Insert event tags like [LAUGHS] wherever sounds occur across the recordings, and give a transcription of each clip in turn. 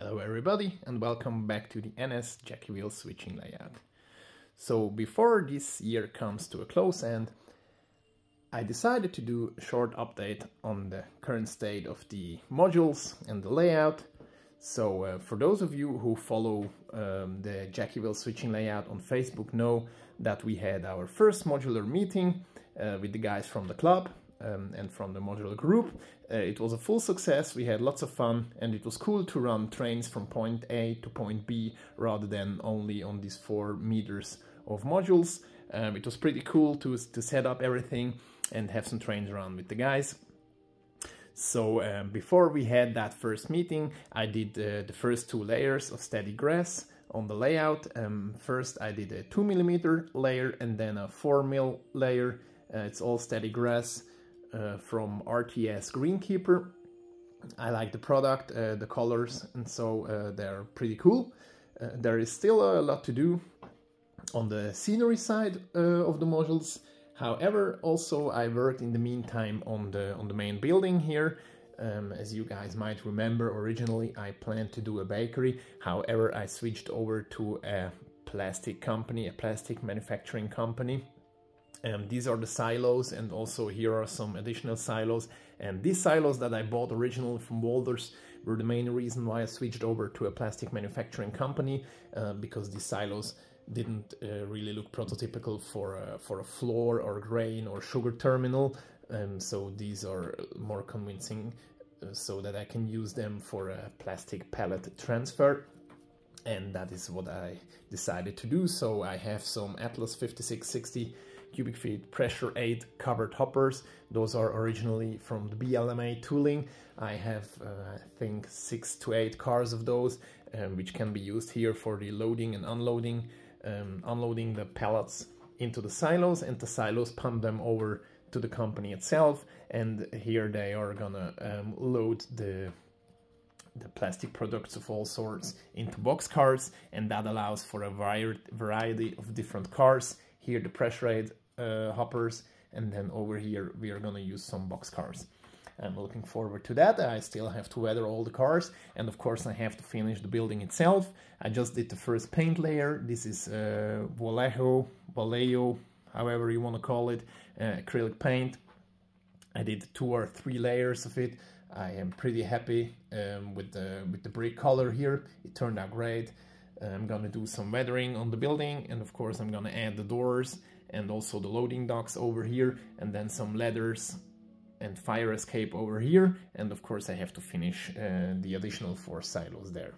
Hello everybody and welcome back to the NS Jackie switching layout. So before this year comes to a close end, I decided to do a short update on the current state of the modules and the layout. So uh, for those of you who follow um, the Jackie switching layout on Facebook know that we had our first modular meeting uh, with the guys from the club um, and from the modular group. Uh, it was a full success, we had lots of fun and it was cool to run trains from point A to point B rather than only on these four meters of modules. Um, it was pretty cool to, to set up everything and have some trains around with the guys. So um, before we had that first meeting, I did uh, the first two layers of static grass on the layout. Um, first I did a 2 millimeter layer and then a 4 mil layer. Uh, it's all static grass uh, from RTS Greenkeeper. I like the product, uh, the colors, and so uh, they're pretty cool. Uh, there is still a lot to do on the scenery side uh, of the modules. However, also I worked in the meantime on the on the main building here. Um, as you guys might remember, originally I planned to do a bakery. However, I switched over to a plastic company, a plastic manufacturing company um, these are the silos and also here are some additional silos. And these silos that I bought originally from Walthers were the main reason why I switched over to a plastic manufacturing company uh, because these silos didn't uh, really look prototypical for a, for a flour or grain or sugar terminal. Um, so these are more convincing uh, so that I can use them for a plastic pallet transfer and that is what I decided to do. So I have some Atlas 5660 cubic feet Pressureaide covered hoppers. Those are originally from the BLMA tooling. I have, uh, I think, six to eight cars of those, um, which can be used here for the loading and unloading, um, unloading the pallets into the silos, and the silos pump them over to the company itself. And here they are gonna um, load the the plastic products of all sorts into box cars and that allows for a variety of different cars. Here the Pressureaide uh, hoppers and then over here we are gonna use some box cars. I'm looking forward to that. I still have to weather all the cars and of course I have to finish the building itself. I just did the first paint layer. This is uh, Vallejo, Vallejo, however you want to call it, uh, acrylic paint. I did two or three layers of it. I am pretty happy um, with the with the brick color here. It turned out great. I'm gonna do some weathering on the building and of course I'm gonna add the doors and also the loading docks over here and then some ladders and fire escape over here and of course I have to finish uh, the additional four silos there.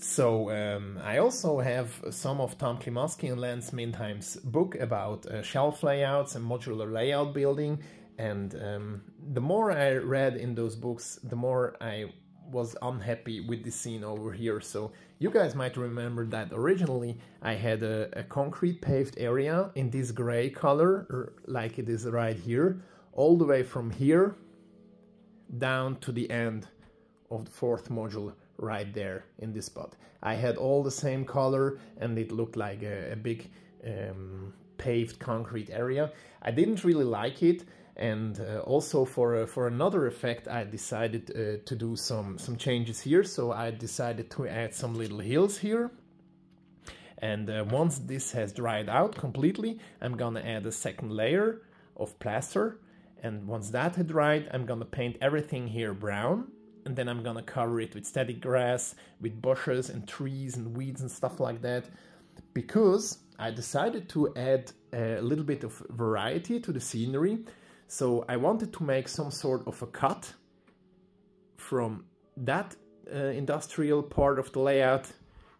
So um, I also have some of Tom Klimovsky and Lance Mindheim's book about uh, shelf layouts and modular layout building and um, the more I read in those books the more I was unhappy with the scene over here. So you guys might remember that originally I had a, a concrete paved area in this gray color, like it is right here, all the way from here down to the end of the fourth module right there in this spot. I had all the same color and it looked like a, a big um, paved concrete area. I didn't really like it and uh, also for uh, for another effect I decided uh, to do some some changes here. So I decided to add some little hills here. And uh, once this has dried out completely I'm gonna add a second layer of plaster. And once that had dried I'm gonna paint everything here brown. And then I'm gonna cover it with static grass with bushes and trees and weeds and stuff like that. Because I decided to add a little bit of variety to the scenery so I wanted to make some sort of a cut from that uh, industrial part of the layout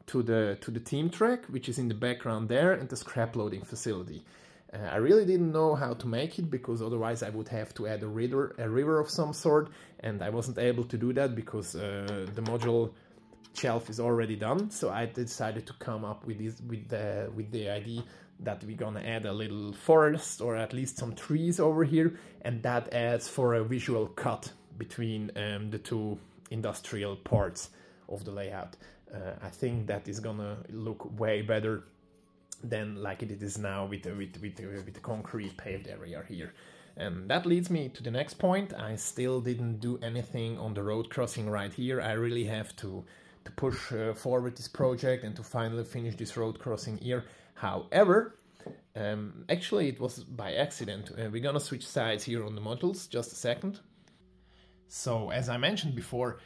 to the to the team track, which is in the background there, and the scrap loading facility. Uh, I really didn't know how to make it because otherwise I would have to add a river, a river of some sort, and I wasn't able to do that because uh, the module shelf is already done. So I decided to come up with this with the with the idea that we're gonna add a little forest or at least some trees over here and that adds for a visual cut between um, the two industrial parts of the layout. Uh, I think that is gonna look way better than like it is now with the, with, with, with the concrete paved area here. And that leads me to the next point. I still didn't do anything on the road crossing right here. I really have to, to push uh, forward this project and to finally finish this road crossing here. However, um, actually it was by accident. Uh, we're gonna switch sides here on the modules, just a second. So as I mentioned before,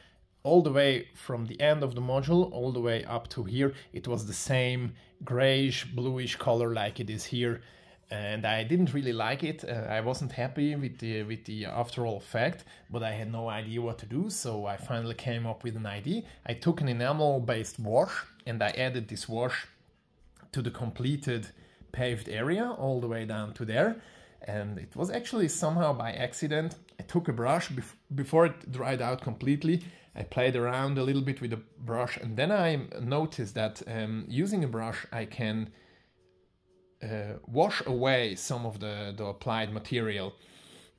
all the way from the end of the module all the way up to here it was the same grayish bluish color like it is here and I didn't really like it. Uh, I wasn't happy with the with the after all effect, but I had no idea what to do, so I finally came up with an idea. I took an enamel-based wash and I added this wash to the completed paved area all the way down to there. And it was actually somehow by accident. I took a brush bef before it dried out completely. I played around a little bit with the brush and then I noticed that um, using a brush I can uh, wash away some of the, the applied material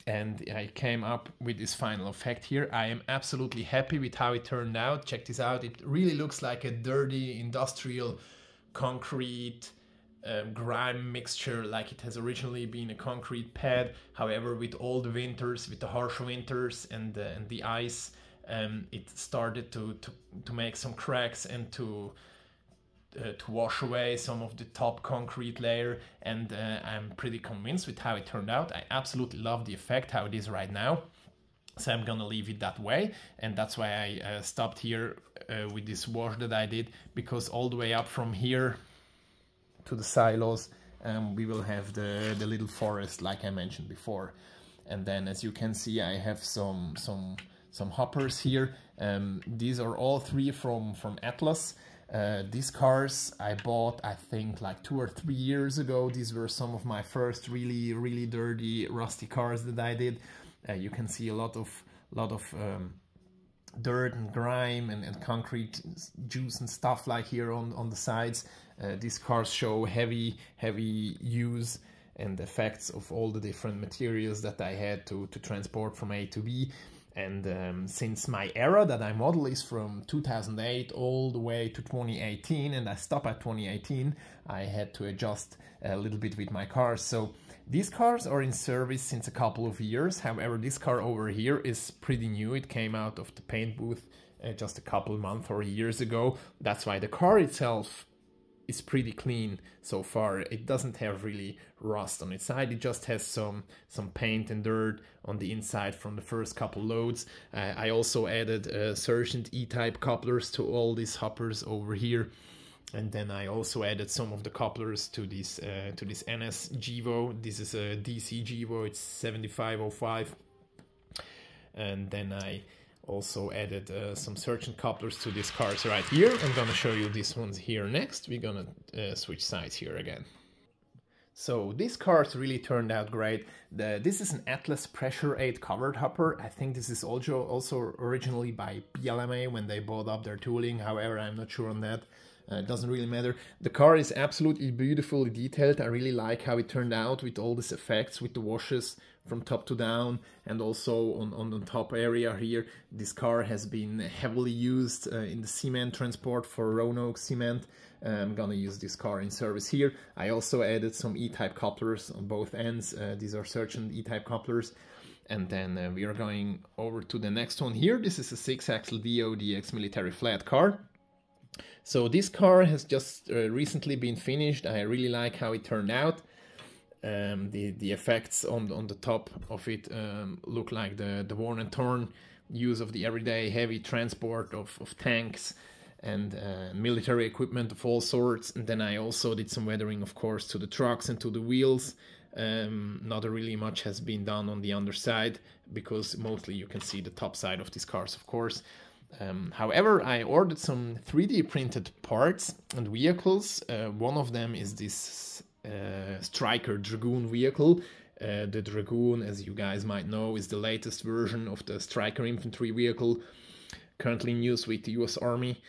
and I came up with this final effect here. I am absolutely happy with how it turned out. Check this out. It really looks like a dirty industrial concrete um, grime mixture like it has originally been a concrete pad. However, with all the winters, with the harsh winters and, uh, and the ice, um, it started to, to, to make some cracks and to uh, to wash away some of the top concrete layer and uh, I'm pretty convinced with how it turned out. I absolutely love the effect how it is right now. So I'm gonna leave it that way and that's why I uh, stopped here uh, with this wash that I did because all the way up from here to the silos um, we will have the, the little forest like I mentioned before. And then as you can see I have some some some hoppers here. Um, these are all three from, from Atlas. Uh, these cars I bought, I think, like two or three years ago. These were some of my first really, really dirty, rusty cars that I did. Uh, you can see a lot of, lot of um, dirt and grime and, and concrete juice and stuff like here on, on the sides. Uh, these cars show heavy, heavy use and effects of all the different materials that I had to, to transport from A to B. And um, since my era that I model is from 2008 all the way to 2018, and I stop at 2018, I had to adjust a little bit with my cars. So these cars are in service since a couple of years. However, this car over here is pretty new. It came out of the paint booth uh, just a couple months or years ago. That's why the car itself is pretty clean so far. It doesn't have really rust on its side. It just has some some paint and dirt on the inside from the first couple loads. Uh, I also added uh, Sergent E-type couplers to all these hoppers over here. And then I also added some of the couplers to this uh, to this NS Gevo. This is a DC Gevo. It's 7505. And then I also added uh, some Sergent couplers to these cars right here. I'm gonna show you these ones here next. We're gonna uh, switch sides here again. So these cars really turned out great. The, this is an Atlas Pressureaide covered hopper. I think this is also, also originally by BLMA when they bought up their tooling. However, I'm not sure on that. Uh, it doesn't really matter. The car is absolutely beautifully detailed. I really like how it turned out with all these effects, with the washes from top to down and also on, on the top area here. This car has been heavily used uh, in the cement transport for Roanoke Cement. Uh, I'm gonna use this car in service here. I also added some E-type couplers on both ends. Uh, these are Sergent E-type couplers. And then uh, we are going over to the next one here. This is a six-axle DODX military flat car. So this car has just uh, recently been finished. I really like how it turned out. Um, the the effects on on the top of it um, look like the the worn and torn use of the everyday heavy transport of, of tanks and uh, military equipment of all sorts. And then I also did some weathering, of course, to the trucks and to the wheels. Um, not really much has been done on the underside because mostly you can see the top side of these cars, of course. Um, however, I ordered some 3D printed parts and vehicles. Uh, one of them is this uh, Stryker Dragoon vehicle. Uh, the Dragoon, as you guys might know, is the latest version of the Stryker infantry vehicle currently in use with the US Army.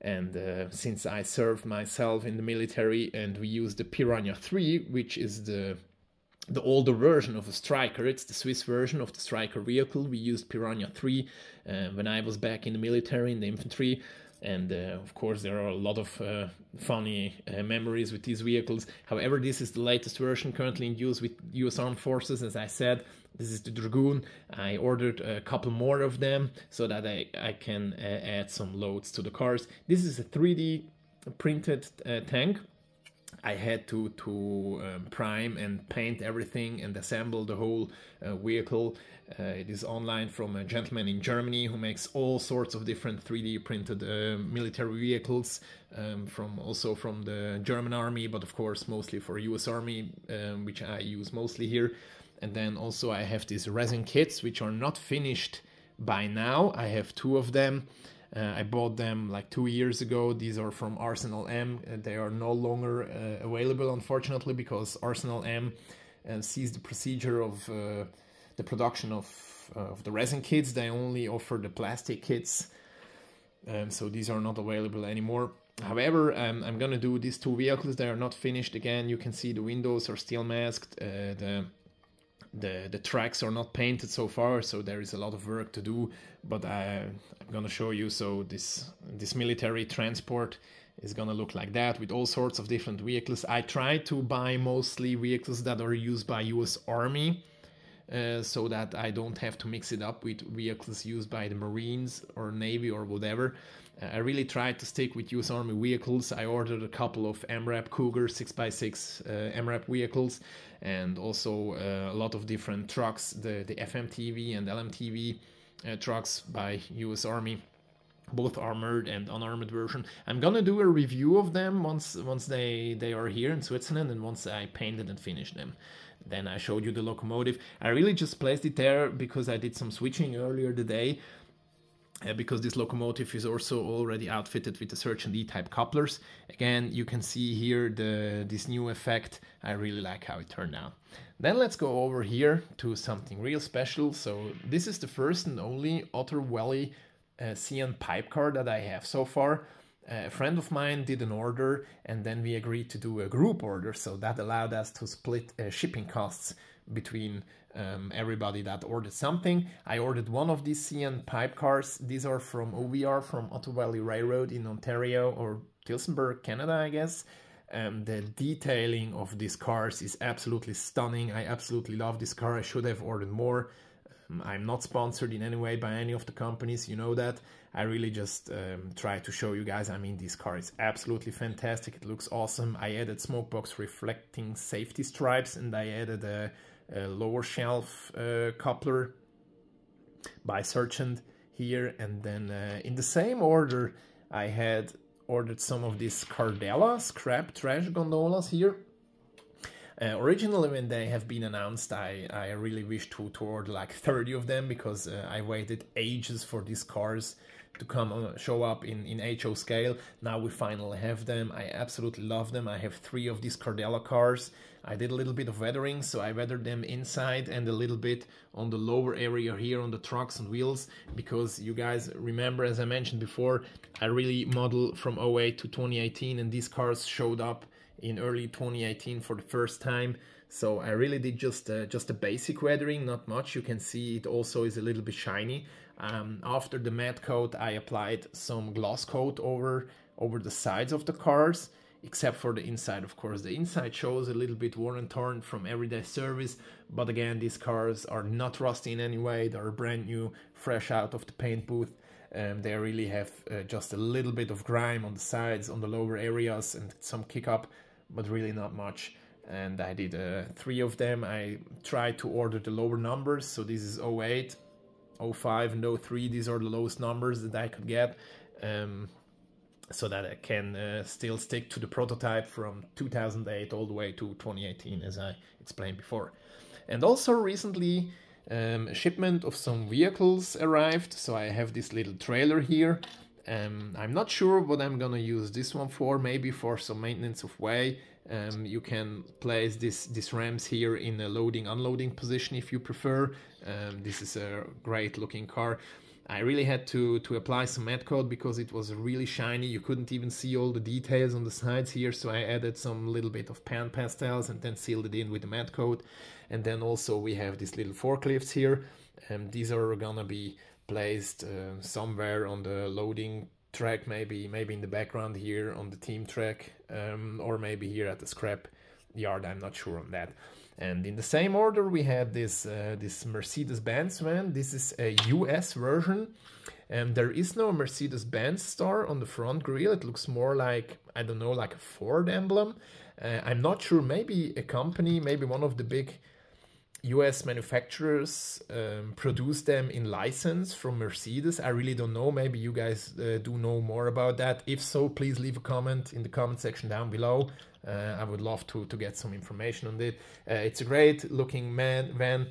And uh, since I served myself in the military and we use the Piranha 3, which is the the older version of a Stryker. It's the Swiss version of the Stryker vehicle. We used Piranha 3 uh, when I was back in the military, in the infantry. And uh, of course, there are a lot of uh, funny uh, memories with these vehicles. However, this is the latest version currently in use with US Armed Forces. As I said, this is the Dragoon. I ordered a couple more of them so that I, I can uh, add some loads to the cars. This is a 3D printed uh, tank I had to to um, prime and paint everything and assemble the whole uh, vehicle. Uh, it is online from a gentleman in Germany who makes all sorts of different 3D printed uh, military vehicles, um, from also from the German army, but of course mostly for U.S. Army, um, which I use mostly here. And then also I have these resin kits which are not finished by now. I have two of them. Uh, I bought them like two years ago. These are from Arsenal M. Uh, they are no longer uh, available, unfortunately, because Arsenal M uh, sees the procedure of uh, the production of, of the resin kits. They only offer the plastic kits, um, so these are not available anymore. However, um, I'm gonna do these two vehicles. They are not finished. Again, you can see the windows are still masked. the the the tracks are not painted so far so there is a lot of work to do but I, I'm gonna show you so this this military transport is gonna look like that with all sorts of different vehicles I try to buy mostly vehicles that are used by US Army uh, so that I don't have to mix it up with vehicles used by the Marines or Navy or whatever. Uh, I really tried to stick with US Army vehicles. I ordered a couple of MRAP Cougar 6x6 uh, MRAP vehicles and also uh, a lot of different trucks, the, the FMTV and LMTV uh, trucks by US Army both armored and unarmored version. I'm gonna do a review of them once once they they are here in Switzerland and once I painted and finished them. Then I showed you the locomotive. I really just placed it there because I did some switching earlier today uh, because this locomotive is also already outfitted with the Sergent E-type couplers. Again, you can see here the this new effect. I really like how it turned out. Then let's go over here to something real special. So this is the first and only Otter Valley uh, CN pipe car that I have so far. Uh, a friend of mine did an order and then we agreed to do a group order. So that allowed us to split uh, shipping costs between um, everybody that ordered something. I ordered one of these CN pipe cars. These are from OVR, from Otter Valley Railroad in Ontario or Tillsonburg, Canada, I guess. Um, the detailing of these cars is absolutely stunning. I absolutely love this car. I should have ordered more. Um, I'm not sponsored in any way by any of the companies, you know that. I really just um, try to show you guys. I mean, this car is absolutely fantastic. It looks awesome. I added smokebox reflecting safety stripes and I added a lower shelf uh, coupler by Sergent here and then uh, in the same order I had ordered some of these Cardella scrap trash gondolas here uh, originally when they have been announced I, I really wished to, to order like 30 of them because uh, I waited ages for these cars to come uh, show up in, in HO scale. Now we finally have them. I absolutely love them. I have three of these Cardella cars. I did a little bit of weathering, so I weathered them inside and a little bit on the lower area here on the trucks and wheels because you guys remember, as I mentioned before, I really model from 08 to 2018 and these cars showed up in early 2018 for the first time. So I really did just uh, just a basic weathering, not much. You can see it also is a little bit shiny. Um, after the matte coat, I applied some gloss coat over, over the sides of the cars, except for the inside, of course. The inside shows a little bit worn and torn from everyday service, but again, these cars are not rusty in any way. They're brand new, fresh out of the paint booth. Um, they really have uh, just a little bit of grime on the sides, on the lower areas, and some kick up, but really not much and I did uh, three of them. I tried to order the lower numbers, so this is 08, 05 and 03 these are the lowest numbers that I could get um, so that I can uh, still stick to the prototype from 2008 all the way to 2018 as I explained before and also recently um, a shipment of some vehicles arrived so I have this little trailer here um, I'm not sure what I'm gonna use this one for maybe for some maintenance of way um, you can place this, this rams here in a loading unloading position if you prefer. Um, this is a great looking car. I really had to, to apply some matte coat because it was really shiny. You couldn't even see all the details on the sides here. So I added some little bit of pan pastels and then sealed it in with the matte coat. And then also we have these little forklifts here. And these are gonna be placed uh, somewhere on the loading track, maybe maybe in the background here on the team track, um, or maybe here at the scrap yard. I'm not sure on that. And in the same order, we have this uh, this Mercedes-Benz van. This is a US version. And there is no Mercedes-Benz star on the front grille. It looks more like, I don't know, like a Ford emblem. Uh, I'm not sure, maybe a company, maybe one of the big US manufacturers um, produce them in license from Mercedes. I really don't know. Maybe you guys uh, do know more about that. If so, please leave a comment in the comment section down below. Uh, I would love to, to get some information on it. Uh, it's a great looking man, van.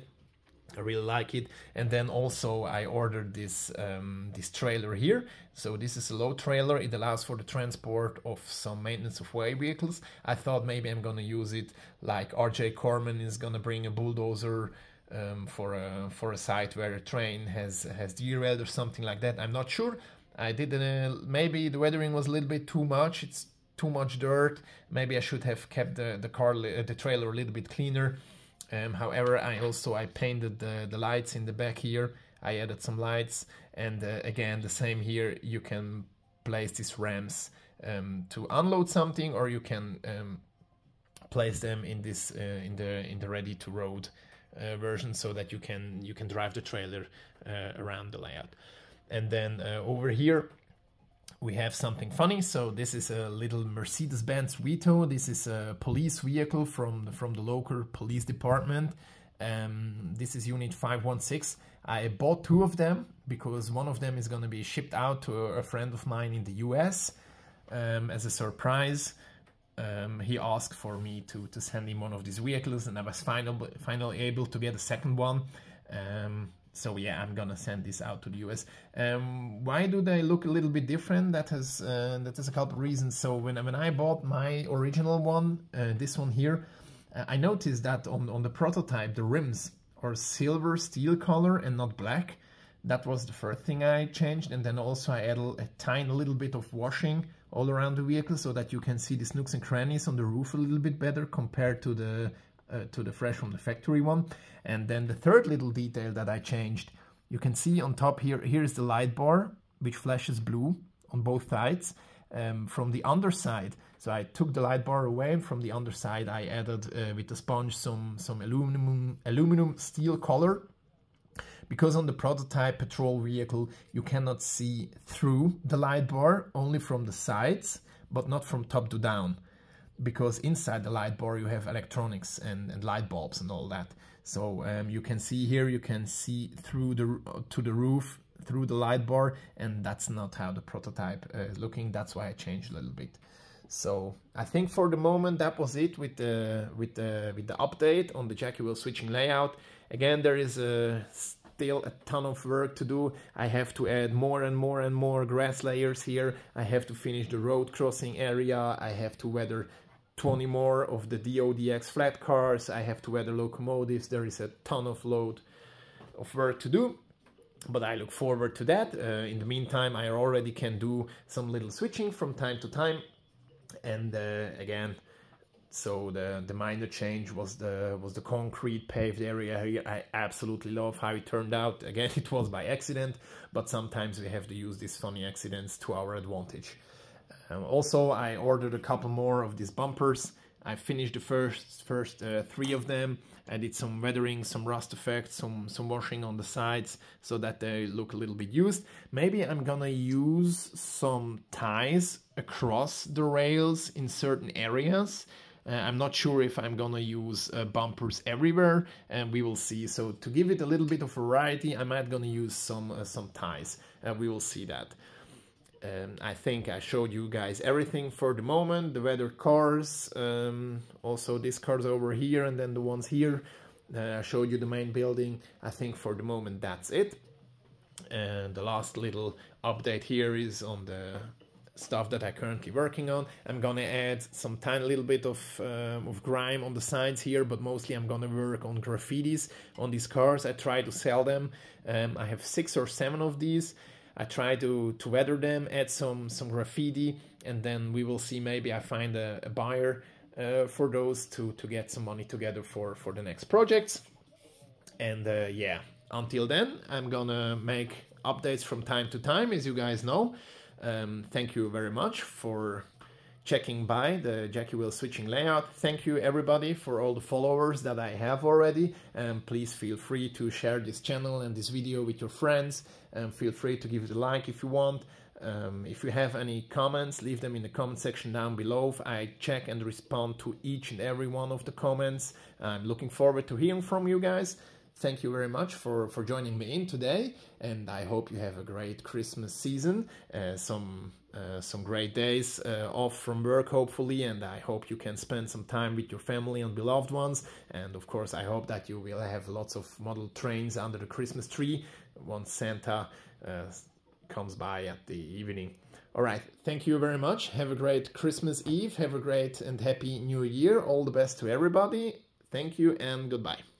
I really like it. And then also I ordered this um, this trailer here. So this is a low trailer. It allows for the transport of some maintenance of way vehicles. I thought maybe I'm gonna use it like RJ Corman is gonna bring a bulldozer um, for a for a site where a train has has derailed or something like that. I'm not sure. I didn't. Uh, maybe the weathering was a little bit too much. It's too much dirt. Maybe I should have kept the the car uh, the trailer a little bit cleaner. Um, however, I also I painted the the lights in the back here. I added some lights, and uh, again the same here. You can place these ramps um, to unload something, or you can um, place them in this uh, in the in the ready to road uh, version, so that you can you can drive the trailer uh, around the layout. And then uh, over here we have something funny. So this is a little Mercedes-Benz Vito. This is a police vehicle from the, from the local police department. Um, this is unit 516. I bought two of them because one of them is going to be shipped out to a friend of mine in the US um, as a surprise. Um, he asked for me to, to send him one of these vehicles and I was finally, finally able to get a second one. Um, so yeah, I'm gonna send this out to the US. Um, why do they look a little bit different? That has uh, that has a couple of reasons. So when when I bought my original one, uh, this one here, uh, I noticed that on on the prototype the rims are silver steel color and not black. That was the first thing I changed, and then also I added a tiny little bit of washing all around the vehicle so that you can see the nooks and crannies on the roof a little bit better compared to the uh, to the fresh from the factory one. And then the third little detail that I changed, you can see on top here, here is the light bar, which flashes blue on both sides. Um, from the underside, so I took the light bar away. From the underside, I added uh, with the sponge some some aluminum aluminum steel color because on the prototype patrol vehicle you cannot see through the light bar only from the sides but not from top to down because inside the light bar you have electronics and, and light bulbs and all that. So um, you can see here, you can see through the to the roof through the light bar and that's not how the prototype uh, is looking. That's why I changed a little bit. So I think for the moment that was it with the with the with the update on the Jackieville switching layout. Again, there is a still a ton of work to do. I have to add more and more and more grass layers here. I have to finish the road crossing area. I have to weather 20 more of the DODX flat cars. I have to weather locomotives. There is a ton of load of work to do, but I look forward to that. Uh, in the meantime, I already can do some little switching from time to time. And uh, again, so the the minor change was the was the concrete paved area here. I absolutely love how it turned out. Again, [LAUGHS] it was by accident, but sometimes we have to use these funny accidents to our advantage. Um, also, I ordered a couple more of these bumpers. I finished the first first uh, three of them. I did some weathering, some rust effects, some some washing on the sides so that they look a little bit used. Maybe I'm gonna use some ties across the rails in certain areas. Uh, I'm not sure if I'm gonna use uh, bumpers everywhere, and we will see. So to give it a little bit of variety, I might gonna use some uh, some ties, and we will see that. Um, I think I showed you guys everything for the moment, the weather cars, um, also these cars over here and then the ones here. Uh, I showed you the main building. I think for the moment that's it. And the last little update here is on the stuff that I'm currently working on. I'm gonna add some tiny little bit of, um, of grime on the sides here, but mostly I'm gonna work on graffitis on these cars. I try to sell them. Um, I have six or seven of these. I try to, to weather them, add some, some graffiti, and then we will see maybe I find a, a buyer uh, for those to, to get some money together for, for the next projects. And uh, yeah, until then, I'm gonna make updates from time to time, as you guys know. Um, thank you very much for checking by the Jackieville switching layout. Thank you everybody for all the followers that I have already and please feel free to share this channel and this video with your friends and feel free to give it a like if you want. Um, if you have any comments, leave them in the comment section down below. I check and respond to each and every one of the comments. I'm looking forward to hearing from you guys. Thank you very much for, for joining me in today, and I hope you have a great Christmas season, uh, some uh, some great days uh, off from work, hopefully, and I hope you can spend some time with your family and beloved ones. And of course, I hope that you will have lots of model trains under the Christmas tree once Santa uh, comes by at the evening. All right, thank you very much. Have a great Christmas Eve. Have a great and happy New Year. All the best to everybody. Thank you and goodbye.